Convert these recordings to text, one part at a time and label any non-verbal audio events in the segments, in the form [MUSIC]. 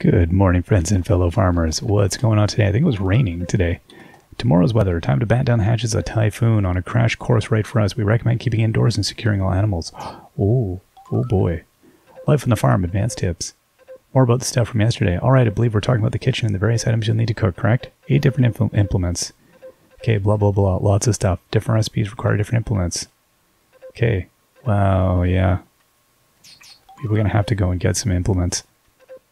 Good morning, friends and fellow farmers. What's going on today? I think it was raining today. Tomorrow's weather. Time to bat down the hatches a typhoon on a crash course right for us. We recommend keeping indoors and securing all animals. [GASPS] Oh, oh boy. Life on the farm, advanced tips. More about the stuff from yesterday. Alright, I believe we're talking about the kitchen and the various items you'll need to cook, correct? Eight different impl- implements. Okay, blah, blah, blah. Lots of stuff. Different recipes require different implements. Okay. Wow, yeah. We're going to have to go and get some implements.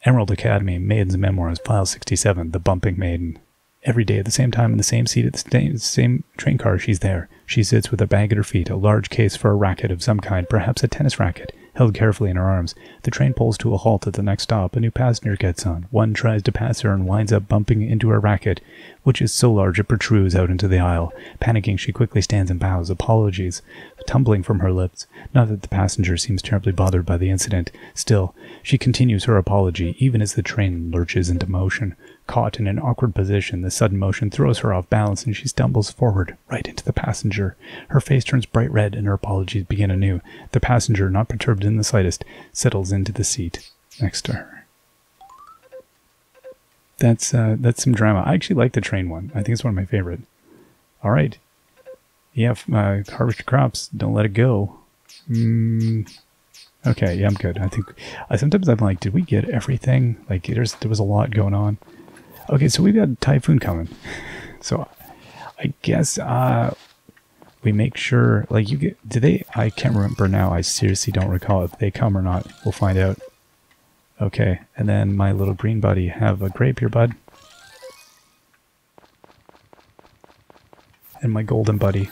Emerald Academy, Maiden's Memoirs, File 67, The Bumping Maiden. Every day at the same time in the same seat at the same, same train car, she's there. She sits with a bag at her feet, a large case for a racket of some kind, perhaps a tennis racket, held carefully in her arms. The train pulls to a halt at the next stop. A new passenger gets on. One tries to pass her and winds up bumping into her racket, which is so large it protrudes out into the aisle. Panicking, she quickly stands and bows, apologies tumbling from her lips. Not that the passenger seems terribly bothered by the incident. Still, she continues her apology, even as the train lurches into motion. Caught in an awkward position, the sudden motion throws her off balance and she stumbles forward, right into the passenger. Her face turns bright red and her apologies begin anew. The passenger, not perturbed in the slightest, settles into the seat next to her. That's uh, that's some drama. I actually like the train one. I think it's one of my favorite. All right, yeah, uh, harvest your crops. Don't let it go. Mm, okay, yeah, I'm good. I think I sometimes I'm like, did we get everything? Like, there's there was a lot going on. Okay, so we've got a typhoon coming. So I guess uh, we make sure. Like, you get. Do they? I can't remember now. I seriously don't recall if they come or not. We'll find out. Okay, and then my little green buddy, have a grape here, bud. And my golden buddy,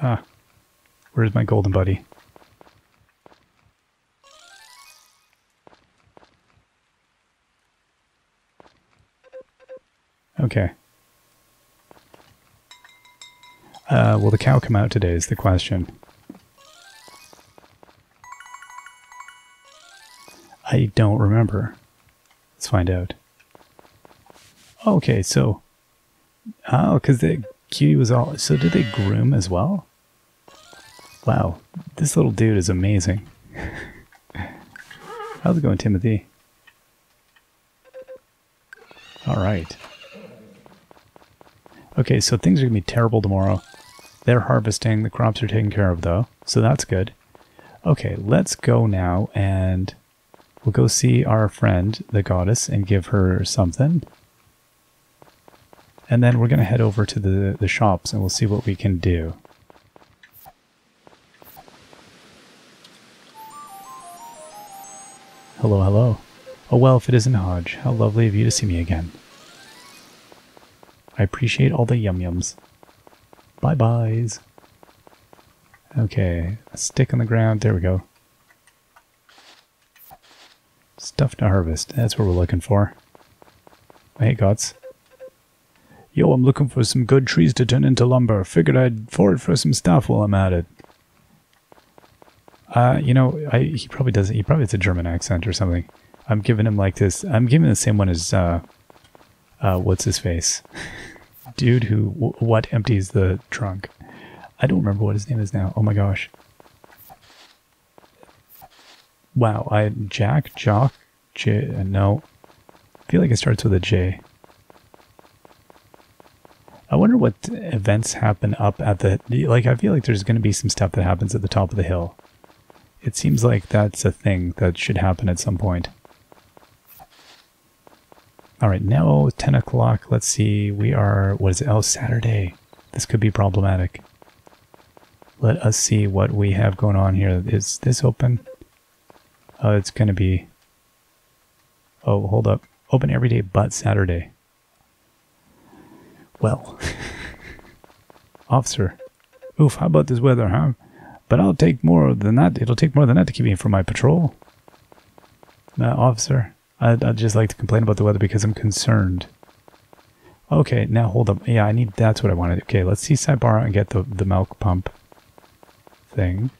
Ah. Where's my golden buddy? Okay. Uh, will the cow come out today is the question. I don't remember. Let's find out. Okay, so... Oh, because the Cutie was all... So did they groom as well? Wow, this little dude is amazing. [LAUGHS] How's it going, Timothy? Alright. Okay, so things are going to be terrible tomorrow. They're harvesting, the crops are taken care of though, so that's good. Okay, let's go now and we'll go see our friend, the goddess, and give her something. And then we're going to head over to the, the shops and we'll see what we can do. Hello, hello. Oh well, if it isn't Hodge, how lovely of you to see me again. I appreciate all the yum-yums. Bye-byes. Okay, a stick on the ground. There we go. Stuff to harvest. That's what we're looking for. Hey, Gotz. Yo, I'm looking for some good trees to turn into lumber. Figured I'd forage for some stuff while I'm at it. Uh, you know, I, he probably doesn't. He probably has a German accent or something. I'm giving him like this. I'm giving the same one as uh, uh, what's his face, dude who what empties the trunk. I don't remember what his name is now. Oh my gosh. Wow, I Jack Jock J. Uh, no, I feel like it starts with a J. I wonder what events happen up at the like. I feel like there's going to be some stuff that happens at the top of the hill. It seems like that's a thing that should happen at some point. Alright, now 10 o'clock. Let's see. We are, what is it? Oh, Saturday. This could be problematic. Let us see what we have going on here. Is this open? Oh, it's going to be... Oh, hold up. Open every day but Saturday. Well. [LAUGHS] Officer. Oof, how about this weather, huh? But I'll take more than that. It'll take more than that to keep me from my patrol. Uh, officer, I'd, I'd just like to complain about the weather because I'm concerned. Okay, now hold up. Yeah, I need, that's what I wanted. Okay, let's see Saibara and get the, the milk pump thing.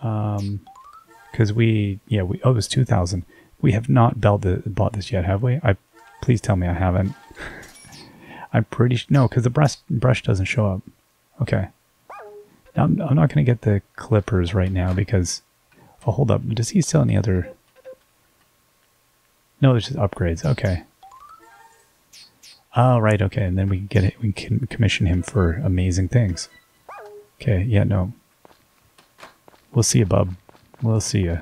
Um, because we, yeah, we, oh, it was 2000. We have not bought, the, bought this yet, have we? I, please tell me I haven't. [LAUGHS] I'm pretty no, because the brush brush doesn't show up. Okay. I'm, I'm not going to get the clippers right now because... Oh, hold up. Does he sell any other... No, there's just upgrades. Okay. Oh, right. Okay. And then we can get it. We can commission him for amazing things. Okay. Yeah, no. We'll see you, bub. We'll see you.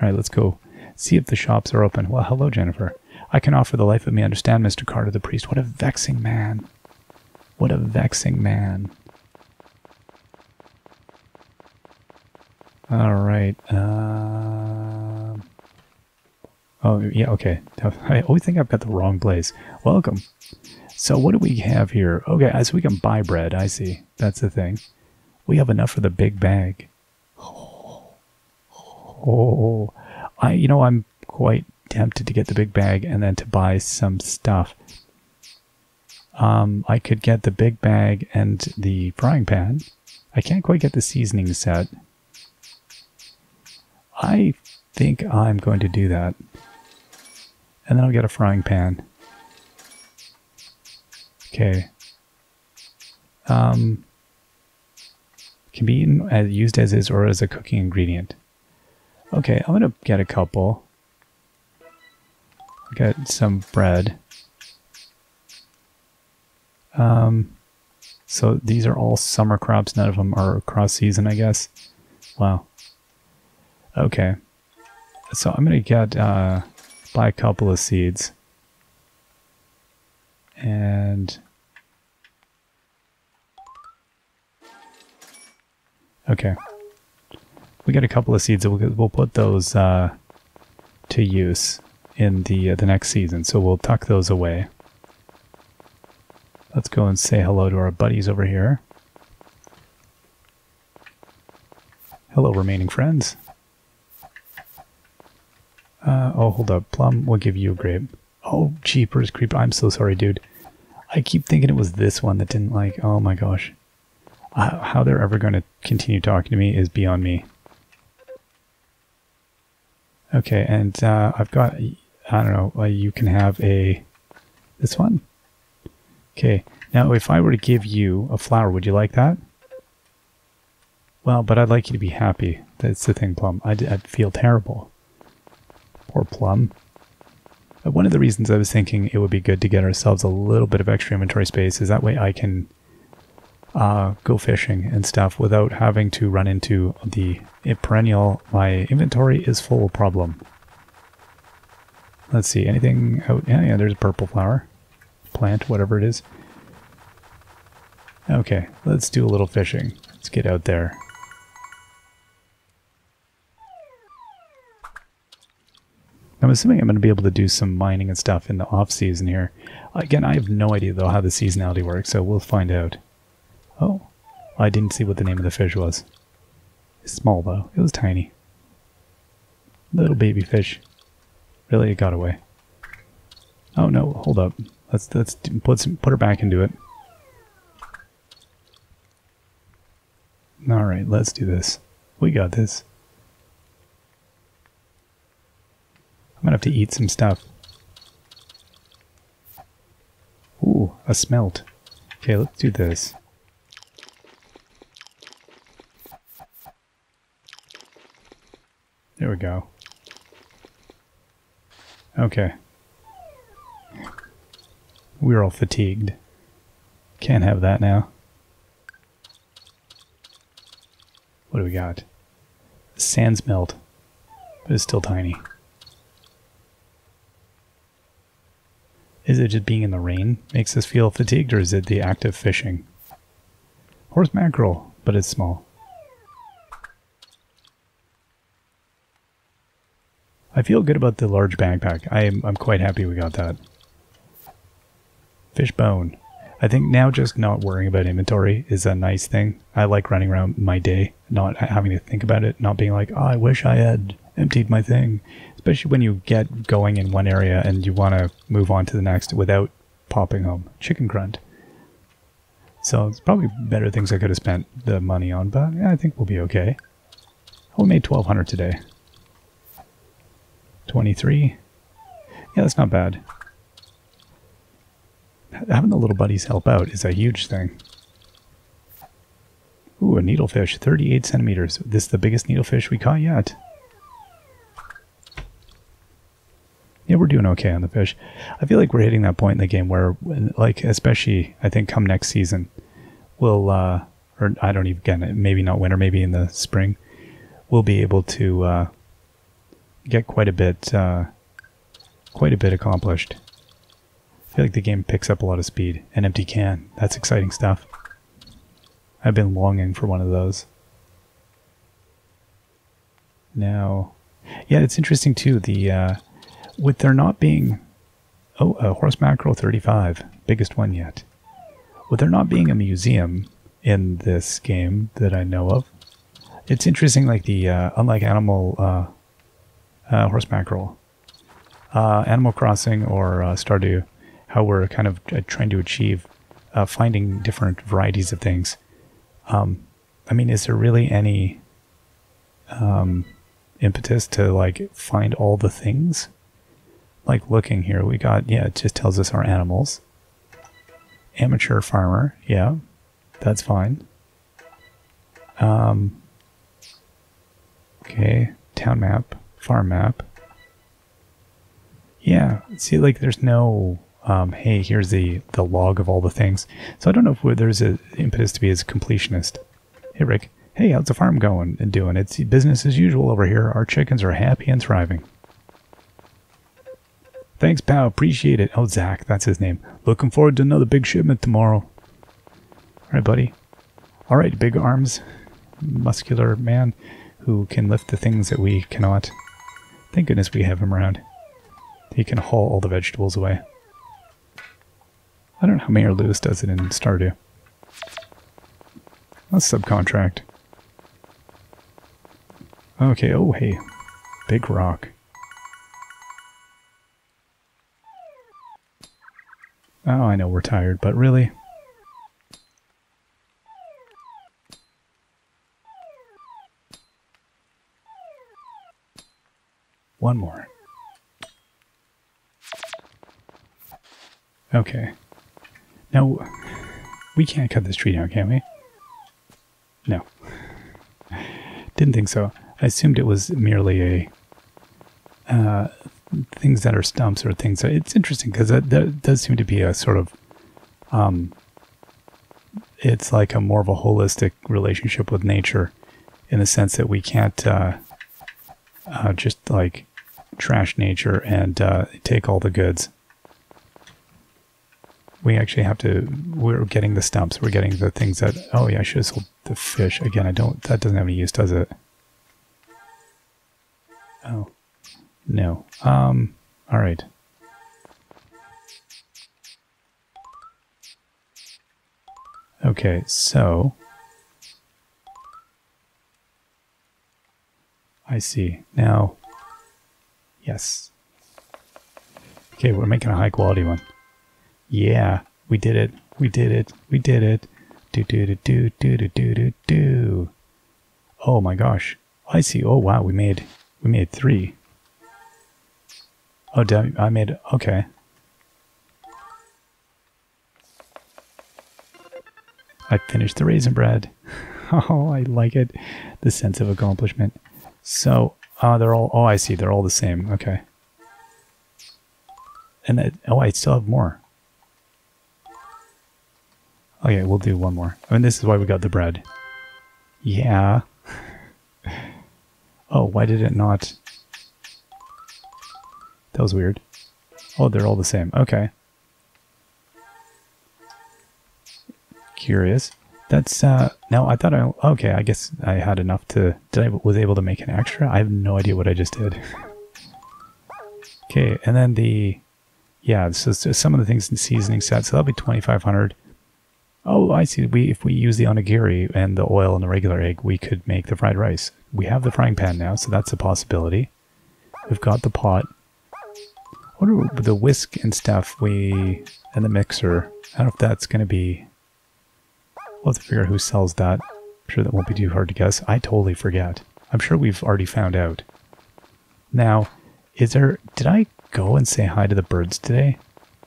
All right, let's go see if the shops are open. Well, hello, Jennifer. I can offer the life of me understand, Mr. Carter the priest. What a vexing man. What a vexing man. All. Uh, oh, yeah, okay. [LAUGHS] I always think I've got the wrong place. Welcome. So what do we have here? Okay, so we can buy bread. I see. That's the thing. We have enough for the big bag. Oh, oh, I, you know, I'm quite tempted to get the big bag and then to buy some stuff. Um, I could get the big bag and the frying pan. I can't quite get the seasoning set. I think I'm going to do that. And then I'll get a frying pan. Okay. Um, can be eaten as, used as is or as a cooking ingredient. Okay, I'm going to get a couple. Get some bread. Um, so these are all summer crops. None of them are cross season, I guess. Wow. Okay. So I'm going to get, uh, buy a couple of seeds. And... Okay. We got a couple of seeds. We'll, we'll put those uh, to use in the uh, the next season. So we'll tuck those away. Let's go and say hello to our buddies over here. Hello, remaining friends. Uh, oh, hold up. Plum, we'll give you a grape. Oh, jeepers creep. I'm so sorry, dude. I keep thinking it was this one that didn't like. Oh my gosh. Uh, how they're ever going to continue talking to me is beyond me. Okay, and uh, I've got, I don't know, uh, you can have a, this one? Okay, now if I were to give you a flower, would you like that? Well, but I'd like you to be happy. That's the thing, Plum. I'd, I'd feel terrible. Poor Plum. But one of the reasons I was thinking it would be good to get ourselves a little bit of extra inventory space is that way I can uh, go fishing and stuff without having to run into the perennial my inventory is full problem. Let's see, anything out? Yeah, yeah, there's a purple flower. Plant, whatever it is. Okay, let's do a little fishing. Let's get out there. I'm assuming I'm going to be able to do some mining and stuff in the off season here. Again, I have no idea though how the seasonality works, so we'll find out. Oh, I didn't see what the name of the fish was. It's small though. It was tiny. Little baby fish. Really, it got away. Oh no, hold up. Let's let's put some, put her back into it. All right, let's do this. We got this. I'm gonna have to eat some stuff. Ooh, a smelt. Okay, let's do this. There we go. Okay. We're all fatigued. Can't have that now. What do we got? Sand smelt. But it's still tiny. Is it just being in the rain makes us feel fatigued, or is it the act of fishing? Horse mackerel, but it's small. I feel good about the large backpack. I am, I'm quite happy we got that. Fish bone. I think now just not worrying about inventory is a nice thing. I like running around my day, not having to think about it, not being like, oh, I wish I had emptied my thing. Especially when you get going in one area and you want to move on to the next without popping home. Chicken grunt. So it's probably better things I could have spent the money on, but yeah, I think we'll be okay. Oh, we made 1200 today. 23. Yeah, that's not bad. Having the little buddies help out is a huge thing. Ooh, a needlefish, 38 centimeters. This is the biggest needlefish we caught yet. Yeah, we're doing okay on the fish. I feel like we're hitting that point in the game where, like, especially, I think come next season, we'll, uh, or I don't even, again, maybe not winter, maybe in the spring, we'll be able to uh, get quite a bit, uh, quite a bit accomplished. I feel like the game picks up a lot of speed. An empty can. That's exciting stuff. I've been longing for one of those. Now, yeah, it's interesting too. The uh, with there not being oh a horse mackerel 35, biggest one yet. With there not being a museum in this game that I know of, it's interesting. Like the uh, unlike Animal uh, uh, Horse Mackerel, uh, Animal Crossing or uh, Stardew, how we're kind of uh, trying to achieve finding different varieties of things. Um, I mean, is there really any um, impetus to like find all the things? Like looking here, we got yeah, it just tells us our animals. Amateur farmer, yeah, that's fine. Um, okay, town map, farm map. Yeah, see, like there's no, um, hey, here's the the log of all the things. So I don't know if there's an impetus to be as completionist. Hey, Rick. Hey, how's the farm going and doing? It's business as usual over here. Our chickens are happy and thriving. Thanks, pal. Appreciate it. Oh, Zack, that's his name. Looking forward to another big shipment tomorrow. All right, buddy. All right, big arms, muscular man who can lift the things that we cannot. Thank goodness we have him around. He can haul all the vegetables away. I don't know how Mayor Lewis does it in Stardew. Let's subcontract. Okay, oh hey. Big rock. Oh, I know we're tired, but really? One more. Okay. Now, we can't cut this tree down, can we? No. Didn't think so. I assumed it was merely a uh, things that are stumps or things that it's interesting because that, that does seem to be a sort of um, it's like a more of a holistic relationship with nature in the sense that we can't uh, uh, just like trash nature and uh, take all the goods. We actually have to, we're getting the stumps, we're getting the things that, oh yeah, I should have sold the fish. Again, I don't, that doesn't have any use, does it? Oh, no. Um, all right. Okay, so I see. Now, yes. Okay, we're making a high quality one. Yeah, we did it. We did it. We did it. Do do do do do do do do do. Oh my gosh. I see. Oh wow, we made we made three. Oh, damn, I made okay. I finished the raisin bread. [LAUGHS] oh, I like it. The sense of accomplishment. So, uh, they're all, oh, I see. They're all the same. Okay. And that, oh, I still have more. Okay, we'll do one more. I mean, this is why we got the bread. Yeah. [LAUGHS] oh, why did it not? That was weird. Oh, they're all the same. Okay. Curious. That's, uh, no, I thought I, okay, I guess I had enough to, did I, was able to make an extra? I have no idea what I just did. [LAUGHS] okay, and then the, yeah, so, so some of the things in seasoning set, so that'll be 2500 Oh, I see. We If we use the onigiri and the oil and the regular egg, we could make the fried rice. We have the frying pan now, so that's a possibility. We've got the pot. What are the whisk and stuff we and the mixer? I don't know if that's going to be. We'll have to figure out who sells that. I'm sure that won't be too hard to guess. I totally forget. I'm sure we've already found out. Now, is there? Did I go and say hi to the birds today?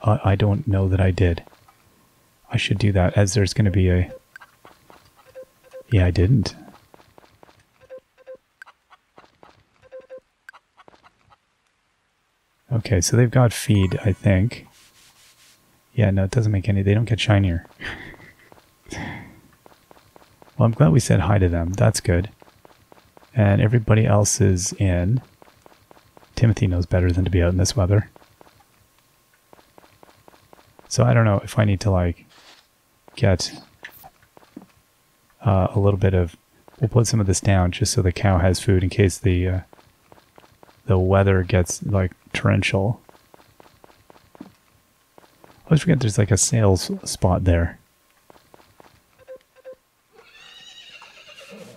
Uh, I don't know that I did. I should do that as there's going to be a. Yeah, I didn't. Okay, so they've got feed, I think. Yeah, no, it doesn't make any... They don't get shinier. well, I'm glad we said hi to them. That's good. And everybody else is in. Timothy knows better than to be out in this weather. So I don't know if I need to, like, get uh, a little bit of... We'll put some of this down just so the cow has food in case the... Uh, the weather gets like torrential. I always forget there's like a sales spot there.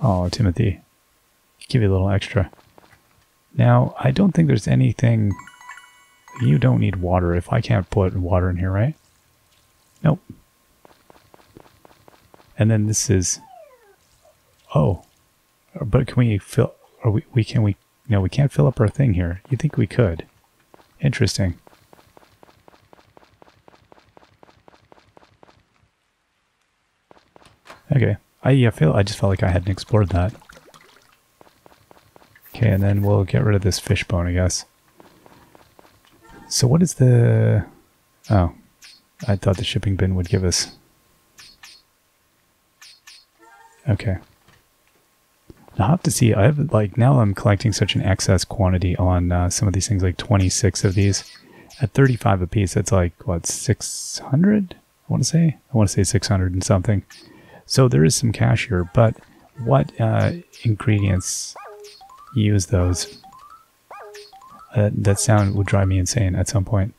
Oh, Timothy. Give you a little extra. Now, I don't think there's anything... You don't need water if I can't put water in here, right? Nope. And then this is... Oh. But can we fill... Or we, we can we no, we can't fill up our thing here. You think we could. Interesting. Okay. I feel I just felt like I hadn't explored that. Okay, and then we'll get rid of this fish bone, I guess. So what is the... Oh. I thought the shipping bin would give us... Okay. I'll have to see. I have like now I'm collecting such an excess quantity on uh, some of these things, like 26 of these at 35 a piece. That's like what 600? I want to say. I want to say 600 and something. So there is some cash here, but what uh, ingredients use those? Uh, that sound would drive me insane at some point.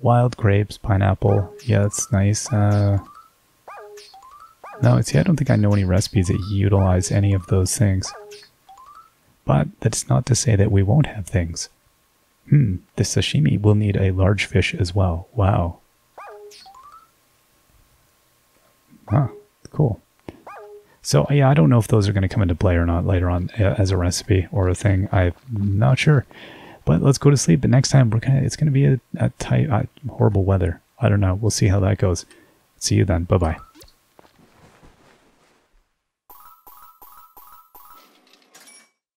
Wild grapes, pineapple. Yeah, that's nice. Uh, no, see, I don't think I know any recipes that utilize any of those things. But that's not to say that we won't have things. Hmm, the sashimi will need a large fish as well. Wow. Huh, cool. So, yeah, I don't know if those are going to come into play or not later on uh, as a recipe or a thing. I'm not sure. But let's go to sleep. But next time, we're gonna, it's going to be a, a tight, uh, horrible weather. I don't know. We'll see how that goes. See you then. Bye-bye.